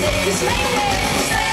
mistakes, make mistakes.